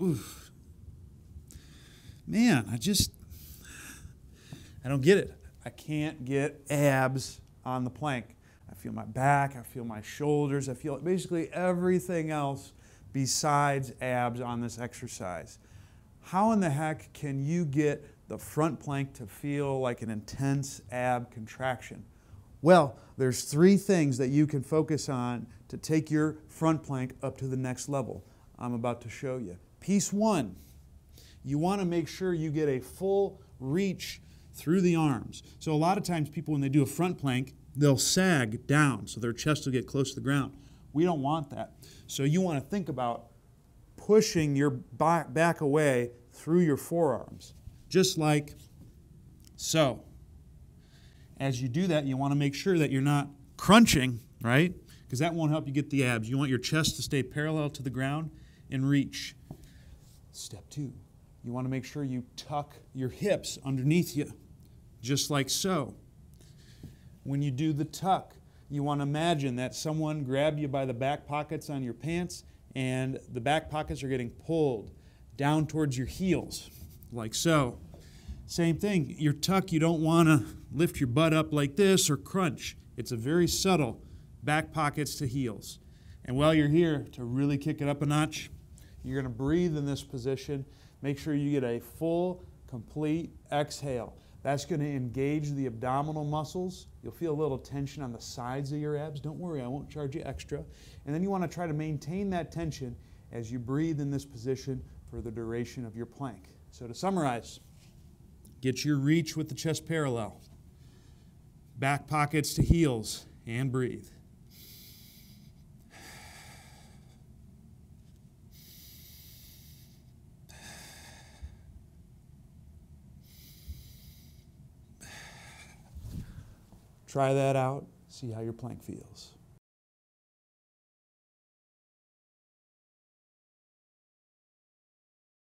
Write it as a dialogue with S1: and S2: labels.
S1: oof. Man, I just, I don't get it. I can't get abs on the plank. I feel my back, I feel my shoulders, I feel basically everything else besides abs on this exercise. How in the heck can you get the front plank to feel like an intense ab contraction? Well, there's three things that you can focus on to take your front plank up to the next level. I'm about to show you. Piece one, you want to make sure you get a full reach through the arms. So a lot of times people when they do a front plank, they'll sag down so their chest will get close to the ground. We don't want that. So you want to think about pushing your back away through your forearms, just like so. As you do that, you want to make sure that you're not crunching, right? Because that won't help you get the abs. You want your chest to stay parallel to the ground and reach. Step two, you want to make sure you tuck your hips underneath you, just like so. When you do the tuck, you want to imagine that someone grabbed you by the back pockets on your pants and the back pockets are getting pulled down towards your heels, like so. Same thing, your tuck, you don't want to lift your butt up like this or crunch. It's a very subtle back pockets to heels. And while you're here, to really kick it up a notch, you're going to breathe in this position. Make sure you get a full, complete exhale. That's going to engage the abdominal muscles. You'll feel a little tension on the sides of your abs. Don't worry, I won't charge you extra. And then you want to try to maintain that tension as you breathe in this position for the duration of your plank. So to summarize, get your reach with the chest parallel, back pockets to heels, and breathe. Try that out, see how your plank feels.